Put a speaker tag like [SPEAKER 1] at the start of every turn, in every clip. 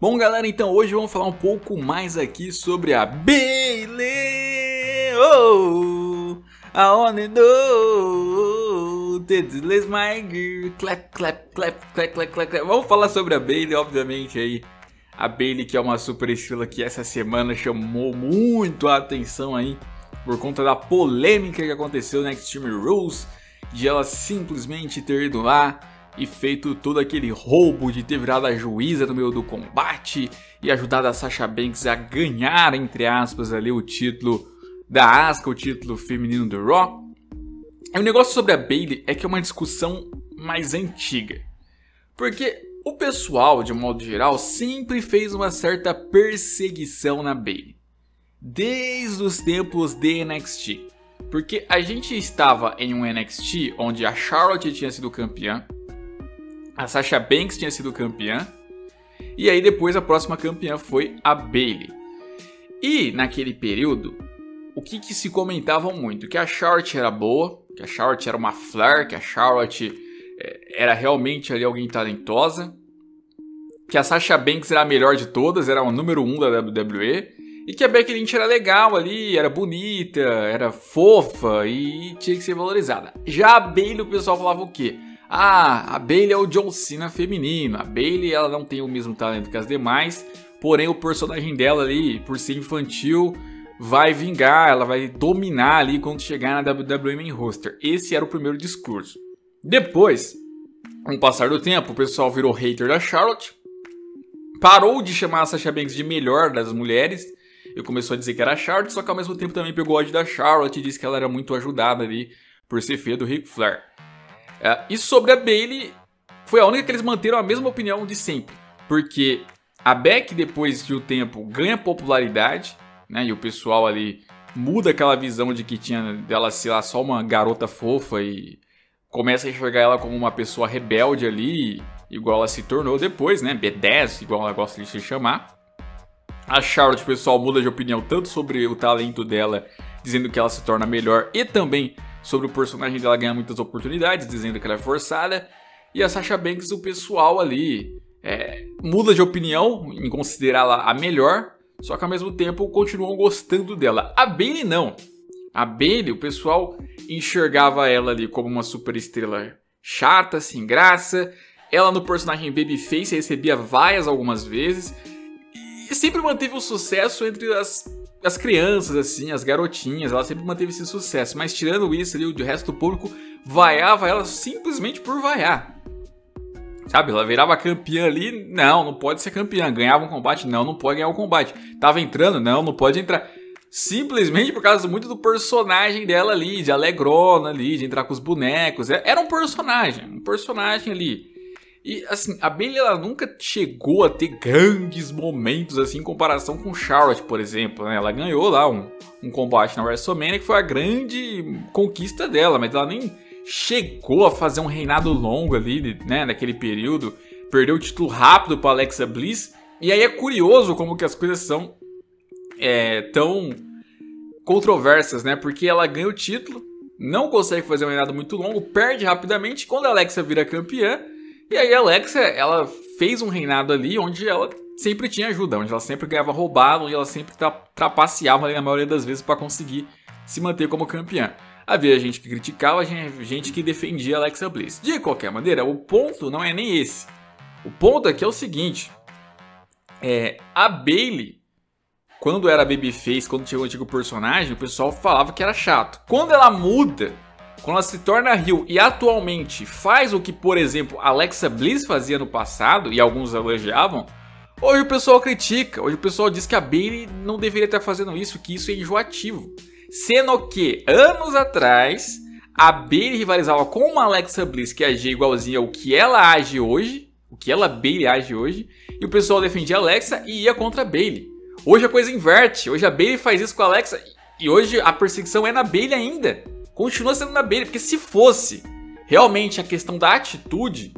[SPEAKER 1] Bom, galera, então hoje vamos falar um pouco mais aqui sobre a Bailey. Oh, I wanna know this is my girl. Clap, clap, clap, clap, clap, clap, clap. Vamos falar sobre a Bailey, obviamente aí. A Bailey que é uma super estrela que essa semana chamou muito a atenção aí por conta da polêmica que aconteceu na Extreme Rules de ela simplesmente ter ido lá e feito todo aquele roubo de ter virado a juíza no meio do combate e ajudado a Sasha Banks a ganhar, entre aspas, ali o título da Asuka, o título feminino do Raw. E o negócio sobre a Bailey é que é uma discussão mais antiga. Porque o pessoal, de modo geral, sempre fez uma certa perseguição na Bailey. Desde os tempos de NXT. Porque a gente estava em um NXT onde a Charlotte tinha sido campeã, a Sasha Banks tinha sido campeã. E aí depois a próxima campeã foi a Bailey. E naquele período, o que, que se comentavam muito? Que a Charlotte era boa, que a Charlotte era uma Flair, que a Charlotte é, era realmente ali alguém talentosa, que a Sasha Banks era a melhor de todas, era o número um da WWE, e que a Becky Lynch era legal ali, era bonita, era fofa e tinha que ser valorizada. Já a Bailey o pessoal falava o quê? Ah, a Bailey é o John Cena feminino. A Bailey ela não tem o mesmo talento que as demais, porém o personagem dela ali, por ser infantil, vai vingar, ela vai dominar ali quando chegar na WWE Main Roster. Esse era o primeiro discurso. Depois, com o passar do tempo, o pessoal virou hater da Charlotte, parou de chamar a Sasha Banks de melhor das mulheres e começou a dizer que era a Charlotte, só que ao mesmo tempo também pegou ódio da Charlotte e disse que ela era muito ajudada ali por ser feia do Ric Flair. É, e sobre a Bailey, foi a única que eles manteram a mesma opinião de sempre. Porque a Beck, depois de um tempo, ganha popularidade, né? E o pessoal ali muda aquela visão de que tinha dela ser lá só uma garota fofa e começa a enxergar ela como uma pessoa rebelde ali, igual ela se tornou depois, né? B10, igual ela gosta de se chamar. A Charlotte, o pessoal muda de opinião tanto sobre o talento dela, dizendo que ela se torna melhor, e também sobre o personagem dela ganhar muitas oportunidades, dizendo que ela é forçada. E a Sasha Banks, o pessoal ali é, muda de opinião em considerá-la a melhor, só que ao mesmo tempo continuam gostando dela. A Bailey não. A Bailey, o pessoal enxergava ela ali como uma super estrela chata, sem graça. Ela no personagem Babyface recebia vaias algumas vezes e sempre manteve o sucesso entre as as crianças, assim, as garotinhas, ela sempre manteve esse sucesso. Mas tirando isso ali, o resto do público vaiava ela simplesmente por vaiar. Sabe, ela virava campeã ali, não, não pode ser campeã. Ganhava um combate, não, não pode ganhar o um combate. Tava entrando, não, não pode entrar. Simplesmente por causa muito do personagem dela ali, de alegrona ali, de entrar com os bonecos. É, era um personagem, um personagem ali. E assim, a Bailey ela nunca chegou a ter grandes momentos assim em comparação com Charlotte, por exemplo. Né? Ela ganhou lá um, um combate na WrestleMania que foi a grande conquista dela, mas ela nem chegou a fazer um reinado longo ali, né, naquele período. Perdeu o título rápido para Alexa Bliss. E aí é curioso como que as coisas são é, tão controversas, né? Porque ela ganha o título, não consegue fazer um reinado muito longo, perde rapidamente. Quando a Alexa vira campeã, e aí a Alexa, ela fez um reinado ali onde ela sempre tinha ajuda, onde ela sempre ganhava roubado, onde ela sempre tra trapaceava ali na maioria das vezes para conseguir se manter como campeã. Havia gente que criticava, gente que defendia Alexa Bliss. De qualquer maneira, o ponto não é nem esse. O ponto aqui é o seguinte: é, a Bailey, quando era babyface, quando tinha o antigo personagem, o pessoal falava que era chato. Quando ela muda quando ela se torna Rio e atualmente faz o que, por exemplo, Alexa Bliss fazia no passado e alguns elogiavam, hoje o pessoal critica, hoje o pessoal diz que a Bailey não deveria estar fazendo isso, que isso é enjoativo. Sendo que, anos atrás, a Bailey rivalizava com uma Alexa Bliss que agia igualzinha ao que ela age hoje, o que ela Bailey age hoje, e o pessoal defendia a Alexa e ia contra a Bailey. Hoje a coisa inverte, hoje a Bailey faz isso com a Alexa e hoje a perseguição é na Bailey ainda continua sendo na Bailey, porque se fosse realmente a questão da atitude,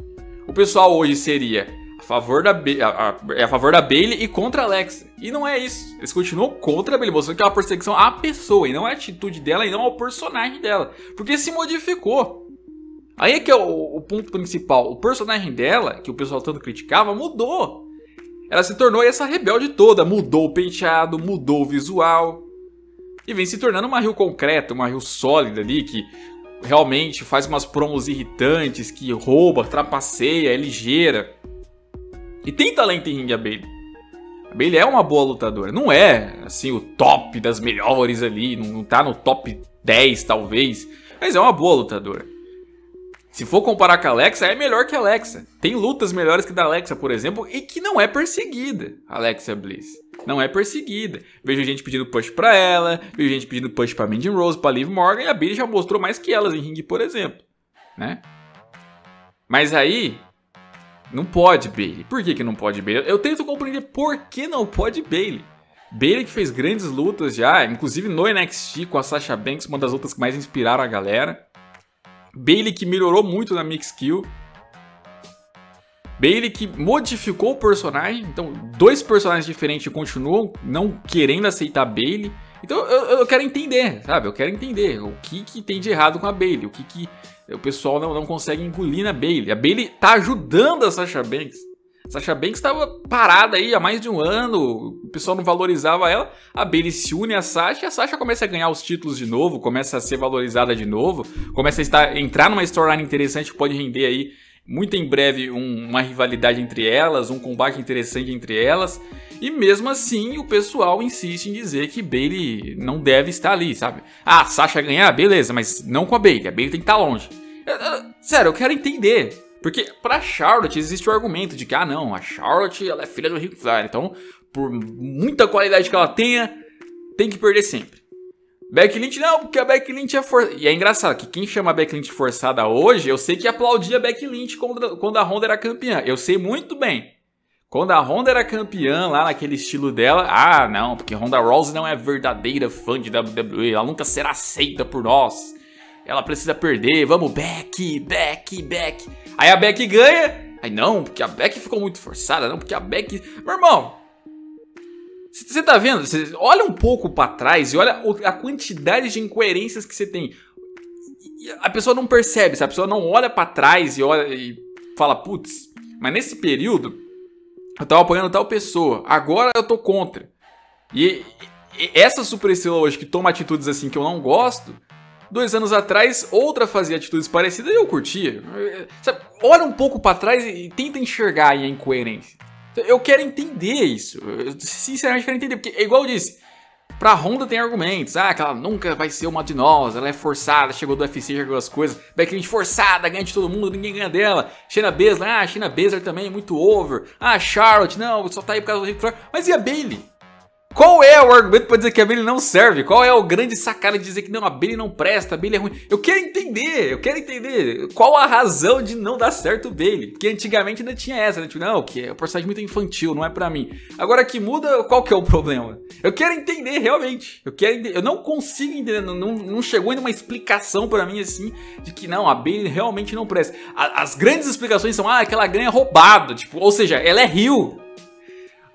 [SPEAKER 1] o pessoal hoje seria a favor da, a, a, é a favor da Bailey e contra a Alexa. E não é isso. Eles continuam contra a Bailey, mostrando que é uma perseguição à pessoa e não à atitude dela e não ao personagem dela. Porque se modificou. Aí é que é o, o ponto principal. O personagem dela, que o pessoal tanto criticava, mudou. ela se tornou essa rebelde toda, mudou o penteado, mudou o visual. E vem se tornando uma rio concreta, uma rio sólida ali, que realmente faz umas promos irritantes, que rouba, trapaceia, é ligeira. E tem talento em ringue a Bailey. A Bailey é uma boa lutadora. Não é, assim, o top das melhores ali, não tá no top 10 talvez, mas é uma boa lutadora. Se for comparar com a Alexa, é melhor que a Alexa. Tem lutas melhores que da Alexa, por exemplo, e que não é perseguida, Alexa Bliss. Não é perseguida. Vejo gente pedindo push pra ela, vejo gente pedindo push pra Mandy Rose, pra Liv Morgan, e a Bailey já mostrou mais que elas em ringue, por exemplo. Né? Mas aí, não pode Bailey. Por que, que não pode Bailey? Eu tento compreender por que não pode Bailey. Bailey que fez grandes lutas já, inclusive no NXT com a Sasha Banks, uma das lutas que mais inspiraram a galera. Bailey que melhorou muito na Mix Kill. Bailey que modificou o personagem, então dois personagens diferentes continuam não querendo aceitar Bailey. Então eu, eu quero entender, sabe? Eu quero entender o que, que tem de errado com a Bailey, o que, que o pessoal não, não consegue engolir na Bailey. A Bailey tá ajudando a Sasha Banks. Sasha Banks estava parada aí há mais de um ano, o pessoal não valorizava ela. A Bailey se une a Sasha e a Sasha começa a ganhar os títulos de novo, começa a ser valorizada de novo, começa a estar, entrar numa storyline interessante que pode render aí muito em breve um, uma rivalidade entre elas, um combate interessante entre elas. E mesmo assim, o pessoal insiste em dizer que Bailey não deve estar ali, sabe? Ah, Sasha ganhar, beleza, mas não com a Bailey. A Bailey tem que estar longe. Eu, eu, sério, eu quero entender. Porque pra Charlotte existe o argumento de que, ah não, a Charlotte ela é filha do Rick Flair, então por muita qualidade que ela tenha, tem que perder sempre. Becky Lynch não, porque a Becky Lynch é forçada. E é engraçado que quem chama Lynch forçada hoje, eu sei que aplaudia Lynch quando, quando a Honda era campeã. Eu sei muito bem. Quando a Honda era campeã, lá naquele estilo dela, ah, não, porque Honda Rousey não é verdadeira fã de WWE, ela nunca será aceita por nós. Ela precisa perder, vamos, Beck, Beck, Beck. Aí a Beck ganha. Aí não, porque a Beck ficou muito forçada, não, porque a Beck. Meu irmão, você tá vendo? Cê olha um pouco para trás e olha a quantidade de incoerências que você tem. A pessoa não percebe, a pessoa não olha para trás e olha e fala, putz, mas nesse período eu tava apoiando tal pessoa, agora eu tô contra. E, e essa superestrela hoje que toma atitudes assim que eu não gosto, Dois anos atrás, outra fazia atitudes parecidas e eu curtia. Sabe, olha um pouco para trás e tenta enxergar a incoerência. Eu quero entender isso. Eu, sinceramente, quero entender. Porque, igual eu disse, pra Honda tem argumentos. Ah, que ela nunca vai ser uma de nós. Ela é forçada, chegou do UFC, chegou as coisas. Becky Lynch forçada, ganha de todo mundo, ninguém ganha dela. Shayna Baszler, ah, Shayna Baszler também é muito over. Ah, Charlotte, não, só tá aí por causa do Rick Flair. Mas e a Bailey? Qual é o argumento para dizer que a Bailey não serve? Qual é o grande sacada de dizer que não, a Bailey não presta, a Bailey é ruim? Eu quero entender, eu quero entender qual a razão de não dar certo o Bailey. Porque antigamente ainda tinha essa, né? Tipo, não, que é um personagem muito infantil, não é para mim. Agora que muda, qual que é o problema? Eu quero entender realmente. Eu quero entender, eu não consigo entender, não, não chegou ainda uma explicação para mim assim de que não, a Bailey realmente não presta. A, as grandes explicações são, ah, que ela ganha roubado, tipo, ou seja, ela é rio.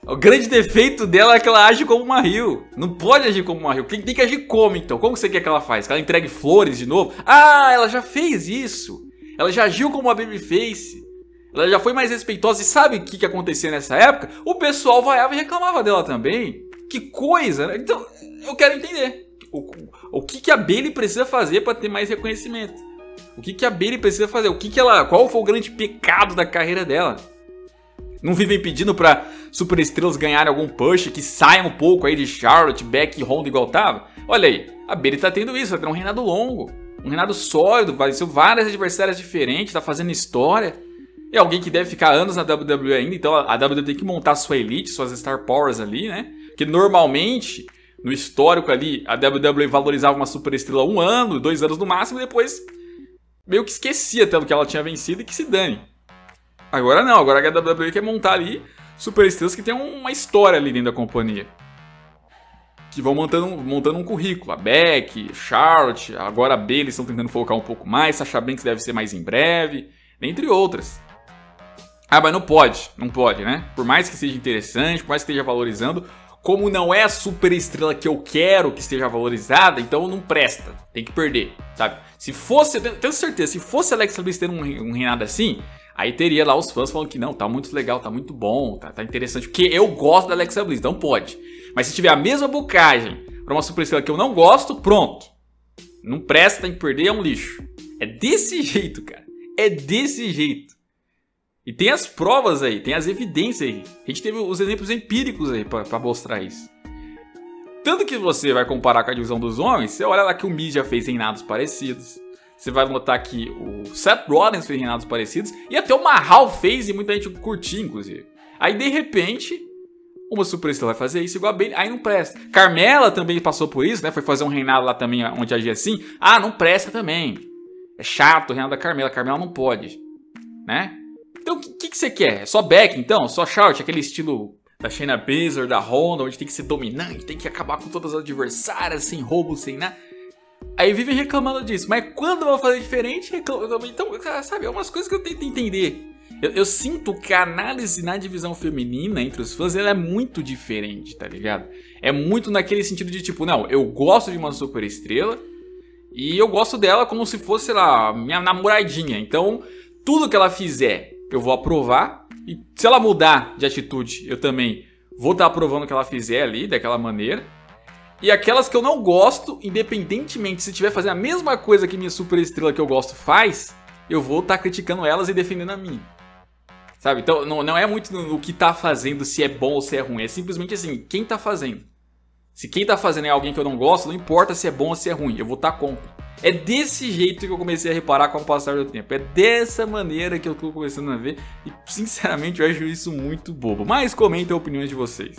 [SPEAKER 1] O grande defeito dela é que ela age como uma Rio. Não pode agir como uma Rio. Tem, tem que agir como então? Como você quer que ela faz? Que ela entregue flores de novo? Ah, ela já fez isso. Ela já agiu como uma babyface. Ela já foi mais respeitosa. E sabe o que, que acontecia nessa época? O pessoal vaiava e reclamava dela também. Que coisa, né? Então, eu quero entender. O, o que, que a Bailey precisa fazer para ter mais reconhecimento? O que, que a Bailey precisa fazer? O que, que ela. Qual foi o grande pecado da carreira dela? Não vivem pedindo pra superestrelas ganharem algum push que saia um pouco aí de Charlotte, Beck e Honda igual tava? Olha aí, a Bailey tá tendo isso, tá tendo um reinado longo, um reinado sólido, venceu várias adversárias diferentes, tá fazendo história. É alguém que deve ficar anos na WWE ainda, então a WWE tem que montar sua elite, suas Star Powers ali, né? Que normalmente, no histórico ali, a WWE valorizava uma superestrela um ano, dois anos no máximo, e depois meio que esquecia até do que ela tinha vencido e que se dane. Agora não, agora a WWE quer montar ali superestrelas que tem uma história ali dentro da companhia. Que vão montando, montando um currículo. A Beck, Charlotte, agora a B eles estão tentando focar um pouco mais. Sasha Banks deve ser mais em breve, entre outras. Ah, mas não pode, não pode, né? Por mais que seja interessante, por mais que esteja valorizando, como não é a super estrela que eu quero que esteja valorizada, então não presta, tem que perder, sabe? Se fosse, tenho certeza, se fosse Alexa Bliss ter um, um reinado assim, Aí teria lá os fãs falando que não, tá muito legal, tá muito bom, tá, tá interessante, porque eu gosto da Alexa Bliss, então pode. Mas se tiver a mesma bocagem pra uma superestrela que eu não gosto, pronto. Não presta, tem que perder, é um lixo. É desse jeito, cara. É desse jeito. E tem as provas aí, tem as evidências aí. A gente teve os exemplos empíricos aí para mostrar isso. Tanto que você vai comparar com a divisão dos homens, você olha lá que o já fez reinados parecidos. Você vai notar que o Seth Rollins fez reinados parecidos. E até o Mahal fez e muita gente curtiu, inclusive. Aí, de repente, uma superestrela vai fazer isso igual a Bailey. Aí não presta. Carmela também passou por isso, né? Foi fazer um reinado lá também onde agia assim. Ah, não presta também. É chato o reinado da Carmela. Carmela não pode. Né? Então o que, que, você quer? É só back então? Só shout? Aquele estilo da Shayna Baszler, da Honda, onde tem que ser dominante, tem que acabar com todas as adversárias, sem roubo, sem nada. Aí vivem reclamando disso. Mas quando vão fazer diferente, reclamam. Então, sabe, é umas coisas que eu tento entender. Eu, eu, sinto que a análise na divisão feminina entre os fãs ela é muito diferente, tá ligado? É muito naquele sentido de tipo, não, eu gosto de uma super estrela e eu gosto dela como se fosse, sei lá, minha namoradinha. Então, tudo que ela fizer, eu vou aprovar. E se ela mudar de atitude, eu também vou estar tá aprovando o que ela fizer ali, daquela maneira. E aquelas que eu não gosto, independentemente se estiver fazendo a mesma coisa que minha super estrela que eu gosto faz, eu vou estar tá criticando elas e defendendo a minha. Sabe? Então não, não é muito no que tá fazendo, se é bom ou se é ruim. É simplesmente assim, quem tá fazendo. Se quem tá fazendo é alguém que eu não gosto, não importa se é bom ou se é ruim, eu vou estar tá contra. É desse jeito que eu comecei a reparar com o passar do tempo. É dessa maneira que eu tô começando a ver. E sinceramente eu acho isso muito bobo. Mas comentem opiniões de vocês.